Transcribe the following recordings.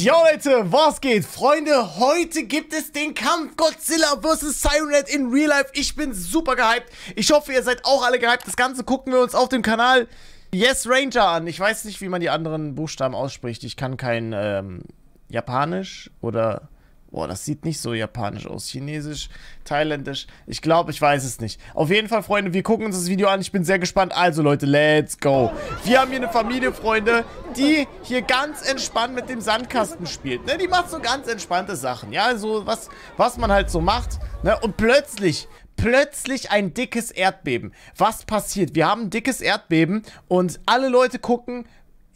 Jo Leute, was geht? Freunde, heute gibt es den Kampf Godzilla vs. Sirenet in Real Life. Ich bin super gehypt. Ich hoffe, ihr seid auch alle gehypt. Das Ganze gucken wir uns auf dem Kanal Yes Ranger an. Ich weiß nicht, wie man die anderen Buchstaben ausspricht. Ich kann kein ähm, Japanisch oder Boah, das sieht nicht so japanisch aus. Chinesisch, thailändisch. Ich glaube, ich weiß es nicht. Auf jeden Fall, Freunde, wir gucken uns das Video an. Ich bin sehr gespannt. Also, Leute, let's go. Wir haben hier eine Familie, Freunde, die hier ganz entspannt mit dem Sandkasten spielt. Ne? Die macht so ganz entspannte Sachen. Ja, so was, was man halt so macht. Ne? Und plötzlich, plötzlich ein dickes Erdbeben. Was passiert? Wir haben ein dickes Erdbeben und alle Leute gucken,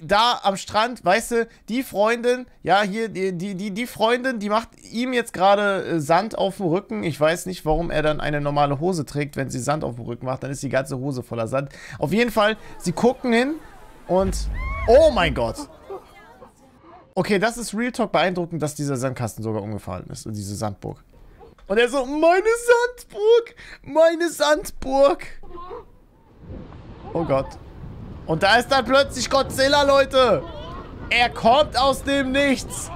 da am Strand, weißt du, die Freundin, ja, hier, die, die, die Freundin, die macht ihm jetzt gerade äh, Sand auf dem Rücken. Ich weiß nicht, warum er dann eine normale Hose trägt, wenn sie Sand auf dem Rücken macht. Dann ist die ganze Hose voller Sand. Auf jeden Fall, sie gucken hin und. Oh mein Gott! Okay, das ist Real Talk beeindruckend, dass dieser Sandkasten sogar umgefallen ist. Und diese Sandburg. Und er so, meine Sandburg! Meine Sandburg! Oh Gott. Und da ist dann plötzlich Godzilla, Leute. Er kommt aus dem Nichts.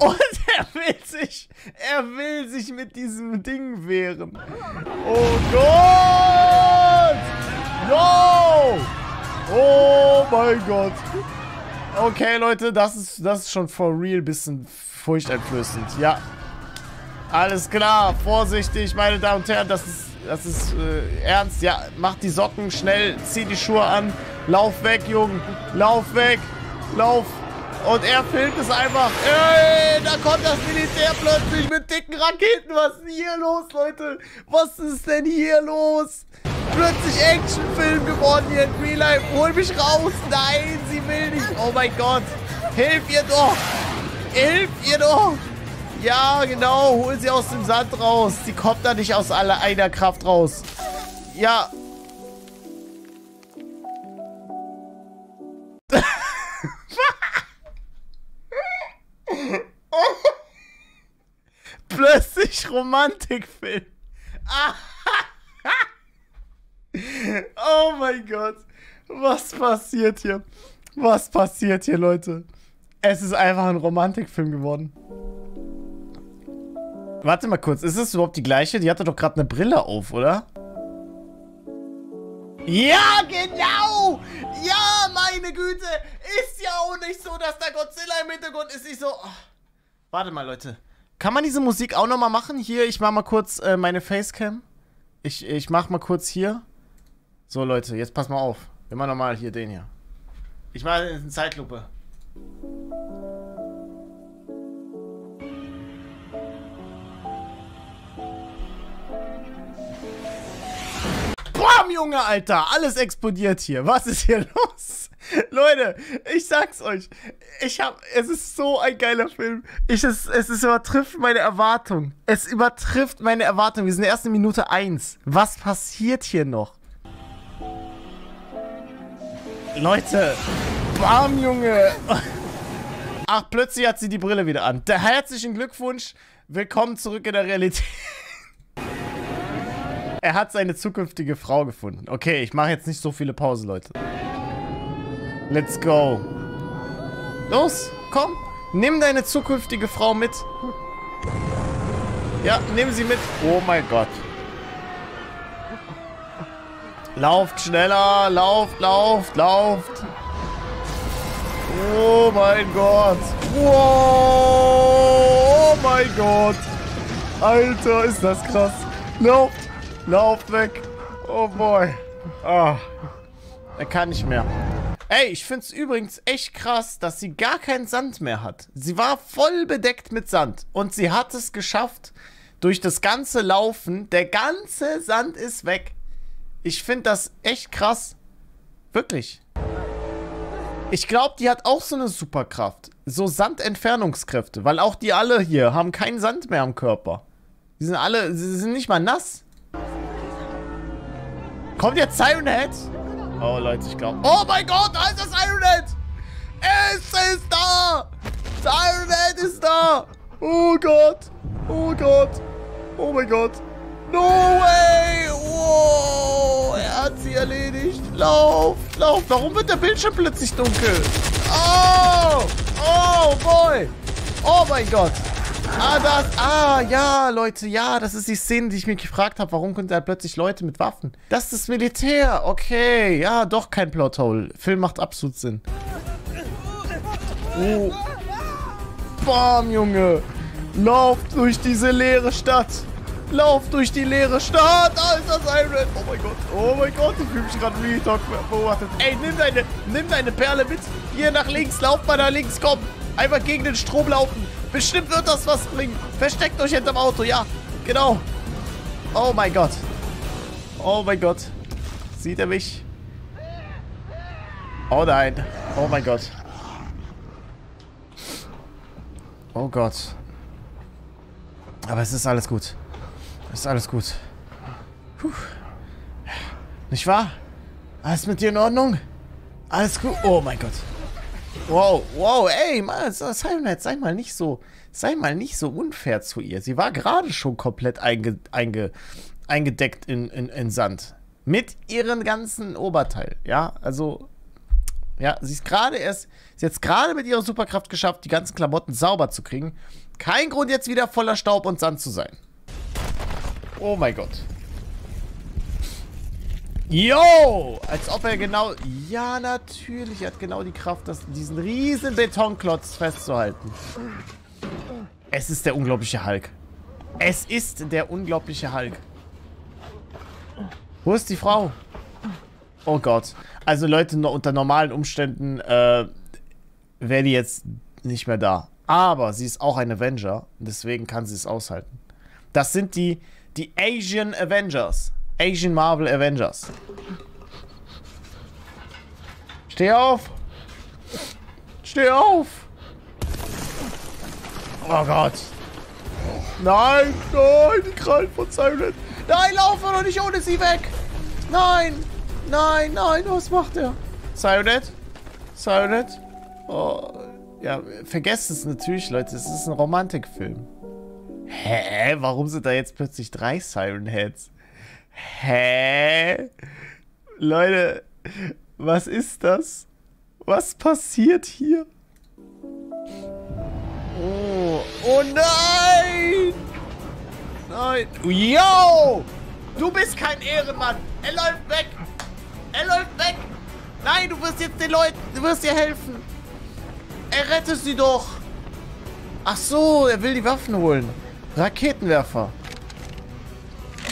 Und er will sich, er will sich mit diesem Ding wehren. Oh Gott! No! Oh mein Gott. Okay, Leute, das ist, das ist schon for real ein bisschen furchteinflößend. Ja. Alles klar. Vorsichtig, meine Damen und Herren. Das ist, das ist äh, ernst. Ja, macht die Socken schnell. Zieh die Schuhe an. Lauf weg, Jungen. Lauf weg. Lauf. Und er filmt es einfach. Ey, da kommt das Militär plötzlich mit dicken Raketen. Was ist denn hier los, Leute? Was ist denn hier los? Plötzlich Actionfilm geworden hier in Real Life. Hol mich raus. Nein, sie will nicht. Oh mein Gott. Hilf ihr doch. Hilf ihr doch. Ja, genau. Hol sie aus dem Sand raus. Sie kommt da nicht aus aller einer Kraft raus. Ja, Plötzlich Romantikfilm. oh mein Gott. Was passiert hier? Was passiert hier, Leute? Es ist einfach ein Romantikfilm geworden. Warte mal kurz, ist es überhaupt die gleiche? Die hatte doch gerade eine Brille auf, oder? Ja, genau! Ja, meine Güte! Ist ja auch nicht so, dass da Godzilla im Hintergrund ist. Ich so... Oh. Warte mal, Leute. Kann man diese Musik auch nochmal machen? Hier, ich mach mal kurz äh, meine Facecam. Ich, ich mach mal kurz hier. So, Leute, jetzt pass mal auf. Immer nochmal hier den hier. Ich mache eine Zeitlupe. Junge, Alter. Alles explodiert hier. Was ist hier los? Leute, ich sag's euch. Ich hab. Es ist so ein geiler Film. Ich, es, es, es übertrifft meine Erwartung. Es übertrifft meine Erwartung. Wir sind erst in Minute 1. Was passiert hier noch? Leute. Bam, Junge. Ach, plötzlich hat sie die Brille wieder an. Der herzlichen Glückwunsch. Willkommen zurück in der Realität. Er hat seine zukünftige Frau gefunden. Okay, ich mache jetzt nicht so viele Pause, Leute. Let's go. Los, komm. Nimm deine zukünftige Frau mit. Ja, nimm sie mit. Oh mein Gott. Lauft schneller. Lauft, lauft, lauft. Oh mein Gott. Wow. Oh mein Gott. Alter, ist das krass. Lauft. Lauf weg. Oh boy. Oh. Er kann nicht mehr. Ey, ich find's übrigens echt krass, dass sie gar keinen Sand mehr hat. Sie war voll bedeckt mit Sand. Und sie hat es geschafft, durch das ganze Laufen, der ganze Sand ist weg. Ich find das echt krass. Wirklich. Ich glaube, die hat auch so eine Superkraft. So Sandentfernungskräfte. Weil auch die alle hier haben keinen Sand mehr am Körper. Die sind alle, sie sind nicht mal nass. Kommt jetzt Siren Head? Oh, Leute, ich glaube... Oh mein Gott, da ist das Siren Head! Es ist da! Siren Head ist da! Oh Gott! Oh Gott! Oh mein Gott! No way! Wow! Er hat sie erledigt. Lauf! Lauf! Warum wird der Bildschirm plötzlich dunkel? Oh! Oh, boy! Oh mein Gott. Ah, das. Ah, ja, Leute. Ja, das ist die Szene, die ich mich gefragt habe. Warum kommt da plötzlich Leute mit Waffen? Das ist das Militär. Okay. Ja, doch kein Plothole. Film macht absolut Sinn. Oh. Bam, Junge. Lauf durch diese leere Stadt. Lauf durch die leere Stadt. Alter, Siren. Oh mein Gott. Oh mein Gott. Ich fühle mich gerade wie Talk beobachtet. Ey, nimm deine, nimm deine Perle mit. Hier nach links. Lauf mal nach links. Komm. Einfach gegen den Strom laufen. Bestimmt wird das was bringen. Versteckt euch hinterm Auto. Ja, genau. Oh mein Gott. Oh mein Gott. Sieht er mich? Oh nein. Oh mein Gott. Oh Gott. Aber es ist alles gut. Es ist alles gut. Puh. Nicht wahr? Alles mit dir in Ordnung? Alles gut? Oh mein Gott. Wow, wow, ey, Mann, Silent, sei mal nicht so, sei mal nicht so unfair zu ihr. Sie war gerade schon komplett einge, einge, eingedeckt in, in, in Sand. Mit ihrem ganzen Oberteil, ja, also, ja, sie ist gerade erst, sie hat es gerade mit ihrer Superkraft geschafft, die ganzen Klamotten sauber zu kriegen. Kein Grund jetzt wieder voller Staub und Sand zu sein. Oh mein Gott. Yo! Als ob er genau... Ja, natürlich. Er hat genau die Kraft, das, diesen riesen Betonklotz festzuhalten. Es ist der unglaubliche Hulk. Es ist der unglaubliche Hulk. Wo ist die Frau? Oh Gott. Also Leute, unter normalen Umständen äh, wäre die jetzt nicht mehr da. Aber sie ist auch ein Avenger. Deswegen kann sie es aushalten. Das sind die, die Asian Avengers. Asian Marvel Avengers. Steh auf! Steh auf! Oh Gott! Nein, nein, die Krallen von Silent. Nein, laufe doch nicht ohne sie weg! Nein! Nein, nein, was macht er? Silent? Silent? Oh, ja, vergesst es natürlich, Leute. Es ist ein Romantikfilm. Hä? Warum sind da jetzt plötzlich drei Siren Heads? Hä? Leute, was ist das? Was passiert hier? Oh, oh nein! Nein. Yo! Du bist kein Ehrenmann. Er läuft weg. Er läuft weg. Nein, du wirst jetzt den Leuten, du wirst ihr helfen. Er rettet sie doch. Ach so, er will die Waffen holen. Raketenwerfer.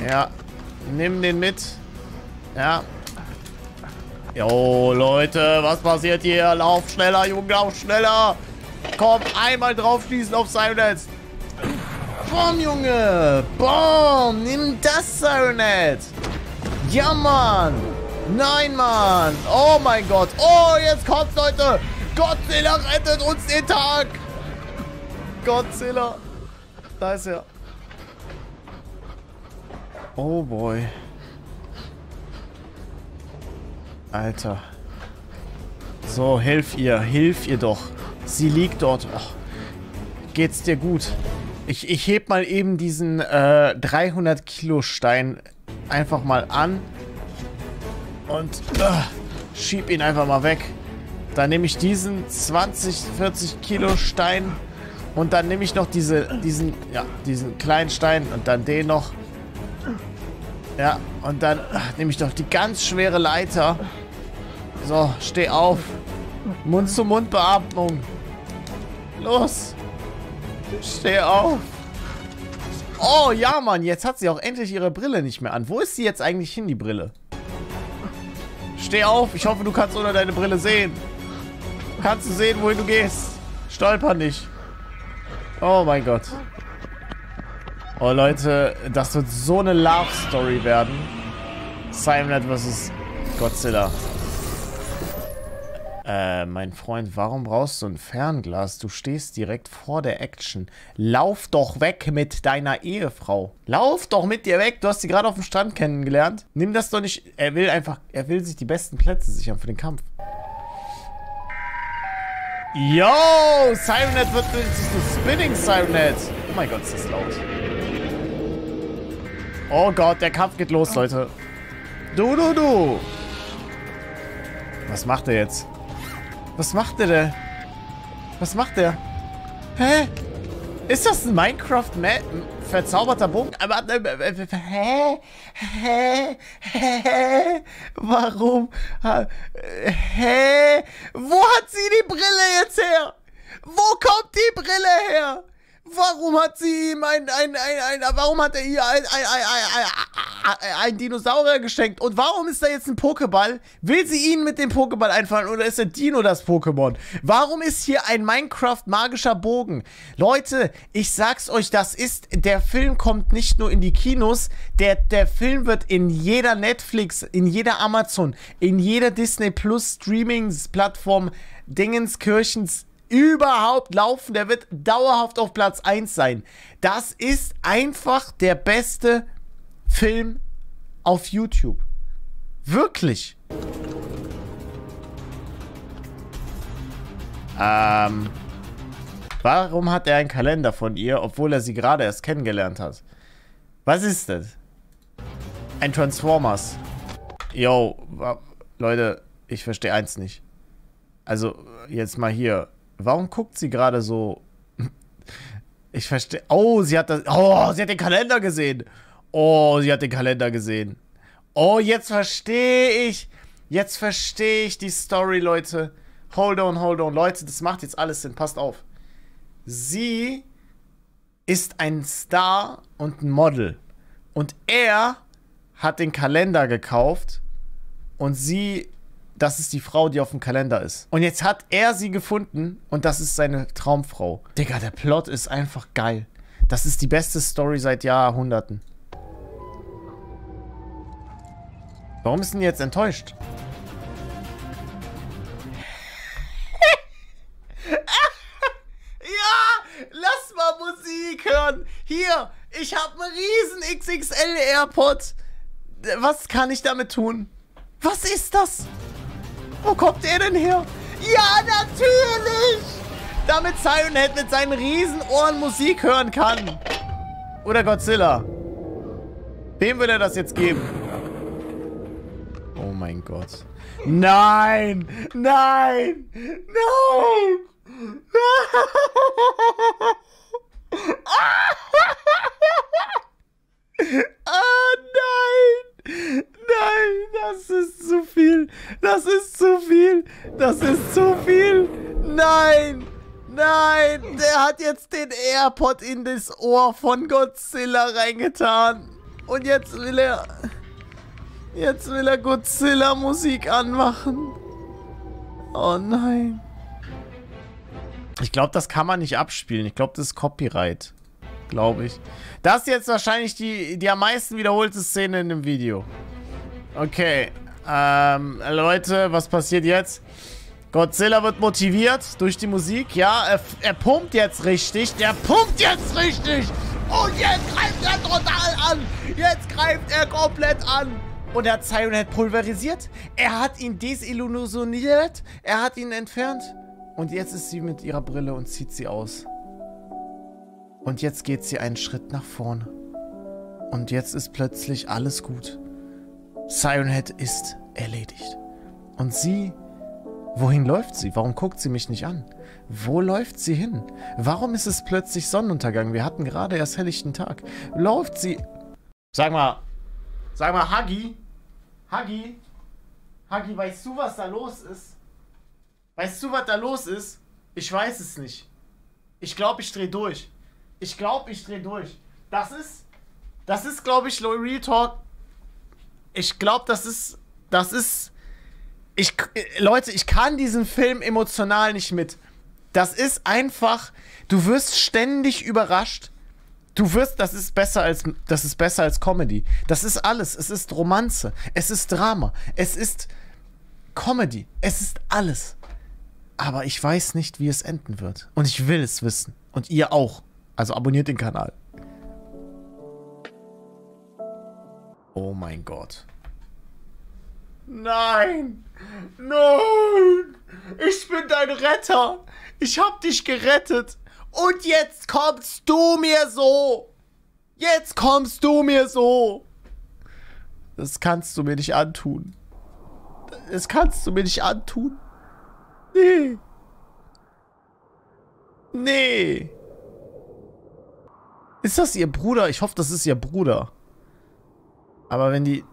Ja, Nimm den mit. Ja. Jo, Leute, was passiert hier? Lauf schneller, Junge, lauf schneller. Komm, einmal drauf schließen auf Sirenet. Boom, Junge. Boom, nimm das Sirenet. Ja, Mann. Nein, Mann. Oh mein Gott. Oh, jetzt kommt's, Leute. Godzilla rettet uns den Tag. Godzilla. Da ist er. Oh boy. Alter. So, hilf ihr. Hilf ihr doch. Sie liegt dort. Oh. Geht's dir gut? Ich, ich heb mal eben diesen äh, 300 Kilo Stein einfach mal an. Und äh, schieb ihn einfach mal weg. Dann nehme ich diesen 20, 40 Kilo Stein. Und dann nehme ich noch diese, diesen, ja, diesen kleinen Stein und dann den noch. Ja, und dann nehme ich doch die ganz schwere Leiter. So, steh auf. Mund-zu-Mund-Beatmung. Los. Steh auf. Oh, ja, Mann. Jetzt hat sie auch endlich ihre Brille nicht mehr an. Wo ist sie jetzt eigentlich hin, die Brille? Steh auf. Ich hoffe, du kannst unter deine Brille sehen. Kannst du sehen, wohin du gehst. Stolper nicht. Oh mein Gott. Oh Leute, das wird so eine Love-Story werden. Simonette vs. Godzilla. Äh, mein Freund, warum brauchst du ein Fernglas? Du stehst direkt vor der Action. Lauf doch weg mit deiner Ehefrau. Lauf doch mit dir weg. Du hast sie gerade auf dem Strand kennengelernt. Nimm das doch nicht. Er will einfach, er will sich die besten Plätze sichern für den Kampf. Yo, Sirenet wird zu Spinning Sirenet. Oh mein Gott, ist das laut. Oh Gott, der Kampf geht los, Leute. Du, du, du. Was macht er jetzt? Was macht er denn? Was macht er? Hä? Ist das ein Minecraft verzauberter Bogen? Aber, äh, äh, hä? Hä? Hä? Warum? Hä? Wo hat sie die Brille jetzt her? Wo kommt die Brille her? Warum hat sie ihm ein, ein, ein, ein, warum hat er ihr ein, ein, ein, ein, ein Dinosaurier geschenkt? Und warum ist da jetzt ein Pokéball? Will sie ihn mit dem Pokéball einfallen oder ist der Dino das Pokémon? Warum ist hier ein Minecraft magischer Bogen? Leute, ich sag's euch, das ist, der Film kommt nicht nur in die Kinos, der, der Film wird in jeder Netflix, in jeder Amazon, in jeder Disney Plus Streaming-Plattform Dingenskirchens überhaupt laufen. Der wird dauerhaft auf Platz 1 sein. Das ist einfach der beste Film auf YouTube. Wirklich. Ähm. Warum hat er einen Kalender von ihr, obwohl er sie gerade erst kennengelernt hat? Was ist das? Ein Transformers. Yo, Leute, ich verstehe eins nicht. Also, jetzt mal hier. Warum guckt sie gerade so? Ich verstehe. Oh, sie hat das. Oh, sie hat den Kalender gesehen. Oh, sie hat den Kalender gesehen. Oh, jetzt verstehe ich. Jetzt verstehe ich die Story, Leute. Hold on, hold on. Leute, das macht jetzt alles Sinn. Passt auf. Sie ist ein Star und ein Model. Und er hat den Kalender gekauft und sie das ist die Frau, die auf dem Kalender ist. Und jetzt hat er sie gefunden und das ist seine Traumfrau. Digga, der Plot ist einfach geil. Das ist die beste Story seit Jahrhunderten. Warum ist denn jetzt enttäuscht? ja, lass mal Musik hören. Hier, ich habe einen riesen XXL AirPod. Was kann ich damit tun? Was ist das? Wo kommt der denn her? Ja, natürlich! Damit Sirenhead mit seinen Riesenohren Musik hören kann. Oder Godzilla. Wem will er das jetzt geben? Oh mein Gott. Nein! Nein! Nein! ah, nein! Nein, das ist zu viel. Das ist zu viel. Das ist zu viel. Nein. Nein, der hat jetzt den AirPod in das Ohr von Godzilla reingetan. Und jetzt will er... Jetzt will er Godzilla-Musik anmachen. Oh nein. Ich glaube, das kann man nicht abspielen. Ich glaube, das ist Copyright. Glaube ich. Das ist jetzt wahrscheinlich die, die am meisten wiederholte Szene in dem Video. Okay. Ähm, Leute, was passiert jetzt? Godzilla wird motiviert durch die Musik. Ja, er, er pumpt jetzt richtig. Der pumpt jetzt richtig. Und jetzt greift er total an. Jetzt greift er komplett an. Und er hat Cyronhead pulverisiert. Er hat ihn desillusioniert. Er hat ihn entfernt. Und jetzt ist sie mit ihrer Brille und zieht sie aus. Und jetzt geht sie einen Schritt nach vorne. Und jetzt ist plötzlich alles gut. Sirenhead ist erledigt. Und sie, wohin läuft sie? Warum guckt sie mich nicht an? Wo läuft sie hin? Warum ist es plötzlich Sonnenuntergang? Wir hatten gerade erst helllichten Tag. Läuft sie... Sag mal, sag mal, Huggy, Huggy, Huggy, weißt du, was da los ist? Weißt du, was da los ist? Ich weiß es nicht. Ich glaube, ich drehe durch. Ich glaube, ich drehe durch. Das ist, das ist, glaube ich, Real Talk, ich glaube, das ist, das ist, ich, Leute, ich kann diesen Film emotional nicht mit. Das ist einfach, du wirst ständig überrascht. Du wirst, das ist besser als, das ist besser als Comedy. Das ist alles. Es ist Romanze. Es ist Drama. Es ist Comedy. Es ist alles. Aber ich weiß nicht, wie es enden wird. Und ich will es wissen. Und ihr auch. Also abonniert den Kanal. Oh mein Gott. Nein! Nein! Ich bin dein Retter! Ich hab dich gerettet! Und jetzt kommst du mir so! Jetzt kommst du mir so! Das kannst du mir nicht antun. Das kannst du mir nicht antun. Nee. Nee. Ist das ihr Bruder? Ich hoffe, das ist ihr Bruder. Aber wenn die...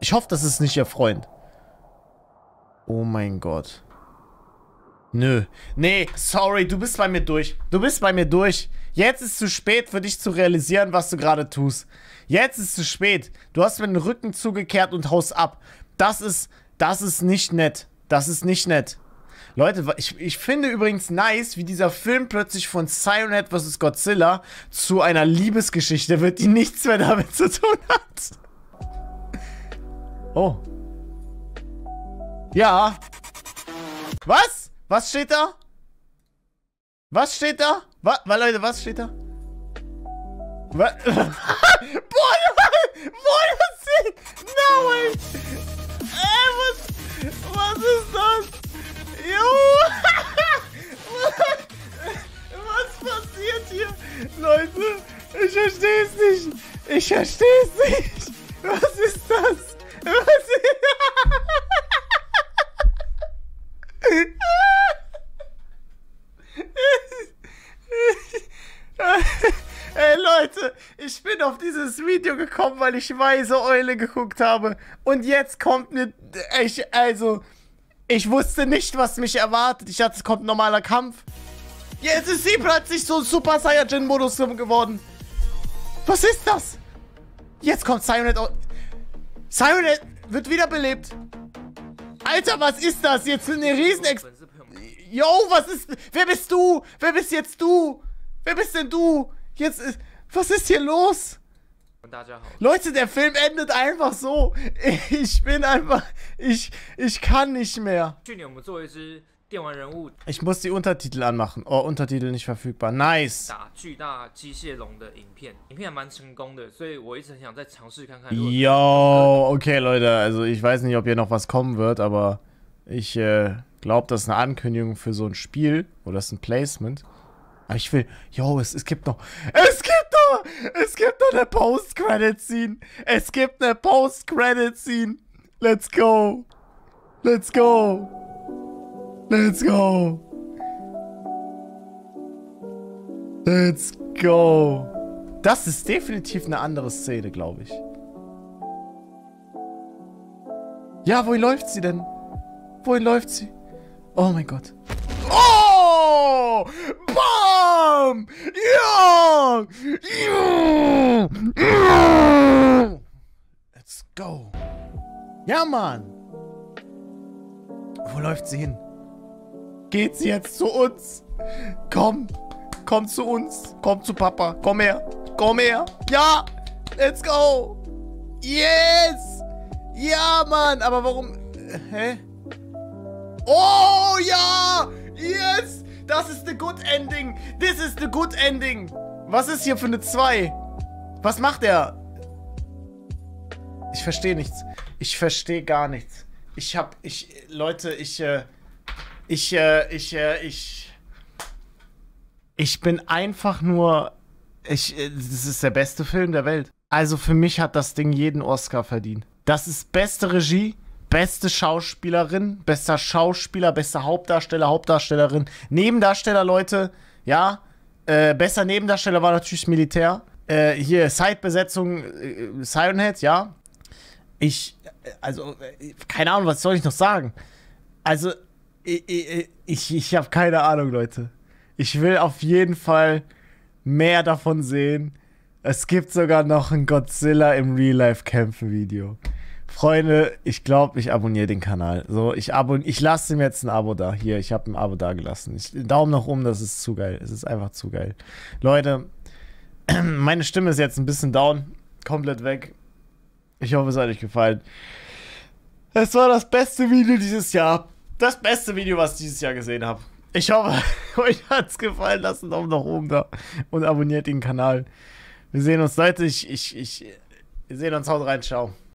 Ich hoffe, das ist nicht ihr Freund. Oh mein Gott. Nö. Nee, sorry, du bist bei mir durch. Du bist bei mir durch. Jetzt ist zu spät für dich zu realisieren, was du gerade tust. Jetzt ist zu spät. Du hast mir den Rücken zugekehrt und haust ab. Das ist, das ist nicht nett. Das ist nicht nett. Leute, ich, ich finde übrigens nice, wie dieser Film plötzlich von Siren Head vs. Godzilla zu einer Liebesgeschichte wird, die nichts mehr damit zu tun hat. Oh. Ja. Was? Was steht da? Was steht da? Was, Leute, was steht da? Was? Boah, boah, was ist No way! Ey, was, was ist das? Verstehe es nicht. Was ist das? Was ist Ey Leute, ich bin auf dieses Video gekommen, weil ich Weise Eule geguckt habe. Und jetzt kommt mir, ich, also, ich wusste nicht, was mich erwartet. Ich dachte, es kommt ein normaler Kampf. Jetzt ist sie plötzlich so Super Saiyajin-Modus geworden. Was ist das? Jetzt kommt Sionet. Sionet wird wiederbelebt. Alter, was ist das? Jetzt eine Riesenex... Yo, was ist... Wer bist du? Wer bist jetzt du? Wer bist denn du? Jetzt ist... Was ist hier los? Leute, der Film endet einfach so. Ich bin einfach... Ich... Ich kann nicht mehr. Ich muss die Untertitel anmachen. Oh, Untertitel nicht verfügbar. Nice. Yo, okay, Leute. Also ich weiß nicht, ob hier noch was kommen wird, aber ich äh, glaube, das ist eine Ankündigung für so ein Spiel. Oder das ist ein Placement. Aber ich will... Yo, es, es gibt noch... Es gibt noch... Es gibt noch eine Post-Credit-Scene. Es gibt eine Post-Credit-Scene. Let's go. Let's go. Let's go. Let's go. Das ist definitiv eine andere Szene, glaube ich. Ja, wohin läuft sie denn? Wohin läuft sie? Oh mein Gott. Oh! Bam! Ja! Ja! ja! Let's go. Ja, Mann. Wo läuft sie hin? Geht sie jetzt zu uns? Komm. Komm zu uns. Komm zu Papa. Komm her. Komm her. Ja. Let's go. Yes. Ja, Mann. Aber warum... Hä? Oh, ja. Yes. Das ist eine good ending. This is the good ending. Was ist hier für eine 2? Was macht er? Ich verstehe nichts. Ich verstehe gar nichts. Ich hab... Ich... Leute, ich... Äh, ich, äh, ich, äh, ich. Ich bin einfach nur. Ich, äh, das ist der beste Film der Welt. Also für mich hat das Ding jeden Oscar verdient. Das ist beste Regie, beste Schauspielerin, bester Schauspieler, bester Hauptdarsteller, Hauptdarstellerin, Nebendarsteller, Leute, ja. Äh, bester Nebendarsteller war natürlich Militär. Äh, hier, Side-Besetzung, äh, Siren Head, ja. Ich, äh, also, äh, keine Ahnung, was soll ich noch sagen? Also, ich, ich, habe keine Ahnung, Leute. Ich will auf jeden Fall mehr davon sehen. Es gibt sogar noch ein Godzilla im Real-Life-Kämpfen-Video. Freunde, ich glaube, ich abonniere den Kanal. So, ich, abon ich lasse ihm jetzt ein Abo da. Hier, ich habe ein Abo da gelassen. Daumen nach oben, das ist zu geil. Es ist einfach zu geil. Leute, meine Stimme ist jetzt ein bisschen down. Komplett weg. Ich hoffe, es hat euch gefallen. Es war das beste Video dieses Jahr das beste Video, was ich dieses Jahr gesehen habe. Ich hoffe, euch hat es gefallen. Lasst einen Daumen nach oben da und abonniert den Kanal. Wir sehen uns, Leute. Ich, ich, ich, wir sehen uns. Haut rein. Ciao.